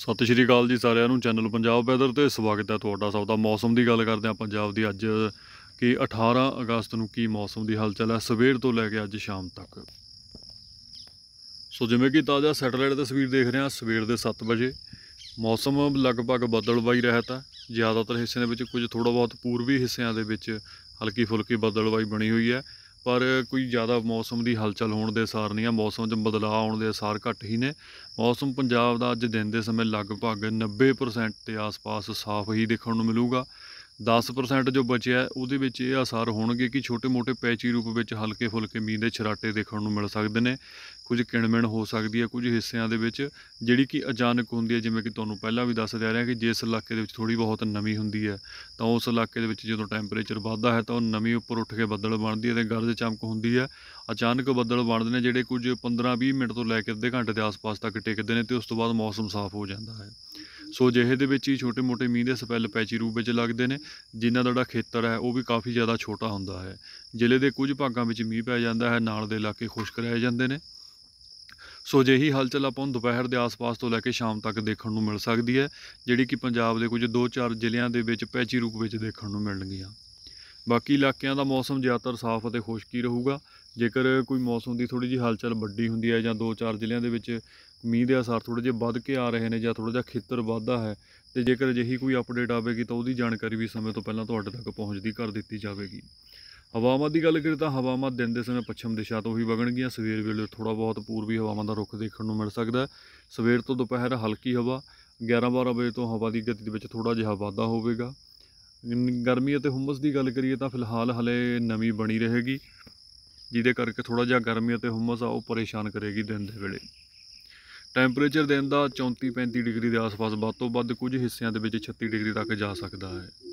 ਸਤਿ ਸ਼੍ਰੀ ਅਕਾਲ ਜੀ ਸਾਰਿਆਂ ਨੂੰ, ਚੈਨਲ ਪੰਜਾਬ ਵੈਦਰ ਤੇ ਸਵਾਗਤ ਹੈ ਤੁਹਾਡਾ ਸਭ ਦਾ। ਮੌਸਮ ਦੀ ਗੱਲ ਕਰਦੇ ਹਾਂ ਪੰਜਾਬ ਦੀ ਅੱਜ ਕਿ 18 ਅਗਸਤ ਨੂੰ ਕੀ ਮੌਸਮ ਦੀ ਹਲਚਲ ਹੈ, ਸਵੇਰ ਤੋਂ ਲੈ ਕੇ ਅੱਜ ਸ਼ਾਮ ਤੱਕ। ਸੋ ਜਿਵੇਂ ਕਿ ਤਾਜ਼ਾ ਸੈਟੇਲਾਈਟ ਤਸਵੀਰ ਦੇਖ ਰਹੇ ਹਾਂ, ਸਵੇਰ ਦੇ 7 ਵਜੇ ਮੌਸਮ ਲਗਭਗ ਬਦਲਵਾਈ ਰਹਿਤ ਹੈ। ਜ਼ਿਆਦਾਤਰ ਹਿੱਸਿਆਂ ਦੇ ਵਿੱਚ ਕੁਝ ਥੋੜਾ ਬਹੁਤ ਪੂਰਬੀ ਹਿੱਸਿਆਂ ਦੇ ਵਿੱਚ ਹਲਕੀ ਫੁਲਕੀ ਬਦਲਵਾਈ ਬਣੀ ਹੋਈ ਹੈ। ਪਰ ਕੋਈ ਜ਼ਿਆਦਾ ਮੌਸਮ ਦੀ ਹਲਚਲ ਹੋਣ ਦੇ ਅਸਾਰ ਨਹੀਂ ਆ, ਮੌਸਮ 'ਚ ਬਦਲਾਅ ਆਉਣ ਦੇ ਅਸਾਰ ਘੱਟ ਹੀ ਨੇ। ਮੌਸਮ ਪੰਜਾਬ ਦਾ ਅੱਜ ਦਿਨ ਦੇ ਸਮੇਂ ਲਗਭਗ 90% ਦੇ ਆਸ-ਪਾਸ ਸਾਫ਼ ਹੀ ਦੇਖਣ ਨੂੰ ਮਿਲੂਗਾ। 10% ਜੋ ਬਚਿਆ ਉਹਦੇ ਵਿੱਚ ਇਹ ਅਸਰ ਹੋਣਗੇ ਕਿ ਛੋਟੇ-ਮੋਟੇ ਪੈਚੀ ਰੂਪ ਵਿੱਚ ਹਲਕੇ ਫੁਲਕੇ ਮੀਂਹ ਦੇ ਛਰਾਟੇ ਦੇਖਣ ਨੂੰ ਮਿਲ ਸਕਦੇ ਨੇ। ਕੁਝ ਕਿਣਮਿਣ ਹੋ ਸਕਦੀ ਹੈ, ਕੁਝ ਹਿੱਸਿਆਂ ਦੇ ਵਿੱਚ, ਜਿਹੜੀ ਕਿ ਅਚਾਨਕ ਹੁੰਦੀ ਹੈ, ਜਿਵੇਂ ਕਿ ਤੁਹਾਨੂੰ ਪਹਿਲਾਂ ਵੀ ਦੱਸ ਦਿਆ ਰਿਹਾ ਕਿ ਜਿਸ ਇਲਾਕੇ ਦੇ ਵਿੱਚ ਥੋੜੀ ਬਹੁਤ ਨਮੀ ਹੁੰਦੀ ਹੈ, ਤਾਂ ਉਸ ਇਲਾਕੇ ਦੇ ਵਿੱਚ ਜਦੋਂ ਟੈਂਪਰੇਚਰ ਵੱਧਦਾ ਹੈ, ਤਾਂ ਉਹ ਨਮੀ ਉੱਪਰ ਉੱਠ ਕੇ ਬੱਦਲ ਬਣਦੀ ਹੈ ਤੇ ਗਰਜ ਚਮਕ ਹੁੰਦੀ ਹੈ। ਅਚਾਨਕ ਬੱਦਲ ਬਣਦੇ ਨੇ, ਜਿਹੜੇ ਕੁਝ 15-20 ਮਿੰਟ ਤੋਂ ਲੈ ਕੇ ਅੱਧੇ ਘੰਟੇ ਦੇ ਆਸ-ਪਾਸ ਤੱਕ ਟਿਕਦੇ ਨੇ ਤੇ ਉਸ ਤੋਂ ਬਾਅਦ ਮੌਸਮ ਸਾਫ਼ ਹੋ ਜਾਂਦਾ ਹੈ। ਸੋ ਜਿਹੇ ਦੇ ਵਿੱਚ ਹੀ ਛੋਟੇ-ਮੋਟੇ ਮੀਂਹ ਦੇ ਸਪੈਲ ਪੈਚੀ ਰੂਪ ਵਿੱਚ ਲੱਗਦੇ ਨੇ, ਜਿਨ੍ਹਾਂ ਦਾ ਜਿਹੜਾ ਖੇਤਰ ਹੈ, ਉਹ ਵੀ ਕਾਫੀ ਜ਼ਿਆਦਾ ਛੋਟਾ ਹੁੰਦਾ ਹੈ। ਜ਼ਿਲ੍ਹੇ ਦੇ ਕੁਝ ਭਾਗਾਂ ਵਿੱਚ ਮੀਂਹ ਪੈ ਜਾਂਦਾ ਹੈ, ਨਾਲ ਦੇ ਇਲਾਕੇ ਖੁਸ਼ਕ ਰਹਿ ਜਾਂਦੇ ਨੇ। ਸੋ ਜਿਹੀ ਹਲਚਲ ਆਪਾਂ ਨੂੰ ਦੁਪਹਿਰ ਦੇ ਆਸ-ਪਾਸ ਤੋਂ ਲੈ ਕੇ ਸ਼ਾਮ ਤੱਕ ਦੇਖਣ ਨੂੰ ਮਿਲ ਸਕਦੀ ਹੈ, ਜਿਹੜੀ ਕਿ ਪੰਜਾਬ ਦੇ ਕੁਝ 2-4 ਜ਼ਿਲ੍ਹਿਆਂ ਦੇ ਵਿੱਚ ਪੈਚੀ ਰੂਪ ਵਿੱਚ ਦੇਖਣ ਨੂੰ ਮਿਲਣਗੀਆਂ। ਬਾਕੀ ਇਲਾਕਿਆਂ ਦਾ ਮੌਸਮ ਜ਼ਿਆਦਾਤਰ ਸਾਫ਼ ਅਤੇ ਖੁਸ਼ਕ ਹੀ ਰਹੂਗਾ। ਜੇਕਰ ਕੋਈ ਮੌਸਮ ਦੀ ਥੋੜੀ ਜਿਹੀ ਹਲਚਲ ਵੱਡੀ ਹੁੰਦੀ ਹੈ ਜਾਂ 2-4 ਜ਼ਿਲ੍ਹਿਆਂ ਦੇ ਵਿੱਚ ਮੀਂਹ ਦੇ ਅਸਰ ਥੋੜੇ ਜਿਹੇ ਵੱਧ ਕੇ ਆ ਰਹੇ ਨੇ ਜਾਂ ਥੋੜਾ ਜਿਹਾ ਖੇਤਰ ਵੱਧਦਾ ਹੈ, ਤੇ ਜੇਕਰ ਅਜਿਹੀ ਕੋਈ ਅਪਡੇਟ ਆਵੇਗੀ ਤਾਂ ਉਹਦੀ ਜਾਣਕਾਰੀ ਵੀ ਸਮੇਂ ਤੋਂ ਪਹਿਲਾਂ ਤੁਹਾਡੇ ਤੱਕ ਪਹੁੰਚਦੀ ਕਰ ਦਿੱਤੀ ਜਾਵੇਗੀ। ਹਵਾਵਾਂ ਦੀ ਗੱਲ ਕਰੀਏ ਤਾਂ ਹਵਾਵਾਂ ਦਿਨ ਦੇ ਸਮੇਂ ਪੱਛਮ ਦਿਸ਼ਾ ਤੋਂ ਹੀ ਵਗਣਗੀਆਂ, ਸਵੇਰ ਵੇਲੇ ਥੋੜਾ ਬਹੁਤ ਪੂਰਬੀ ਹਵਾਵਾਂ ਦਾ ਰੁਖ ਦੇਖਣ ਨੂੰ ਮਿਲ ਸਕਦਾ ਸਵੇਰ ਤੋਂ ਦੁਪਹਿਰ ਹਲਕੀ ਹਵਾ 11-12 ਵਜੇ ਤੋਂ ਹਵਾ ਦੀ ਗਤੀ ਦੇ ਵਿੱਚ ਥੋੜਾ ਜਿਹਾ ਵਾਧਾ ਹੋਵੇਗਾ। ਗਰਮੀ ਅਤੇ ਹੁਮਸ ਦੀ ਗੱਲ ਕਰੀਏ ਤਾਂ ਫਿਲਹਾਲ ਹਲੇ ਨਵੀਂ ਬਣੀ ਰਹੇਗੀ, ਜਿਹਦੇ ਕਰਕੇ ਥੋੜਾ ਜਿਹਾ ਗਰਮੀ ਅਤੇ ਹੁਮਸ ਆ, ਉਹ ਪਰੇਸ਼ਾਨ ਕਰੇਗੀ ਦਿਨ ਦੇ ਵੇਲੇ। ਟੈਂਪਰੇਚਰ ਦਿਨ ਦਾ 34-35 ਡਿਗਰੀ ਦੇ ਆਸ-ਪਾਸ ਵੱਧ ਤੋਂ ਵੱਧ ਕੁਝ ਹਿੱਸਿਆਂ ਦੇ ਵਿੱਚ 36 ਡਿਗਰੀ ਤੱਕ ਜਾ ਸਕਦਾ ਹੈ।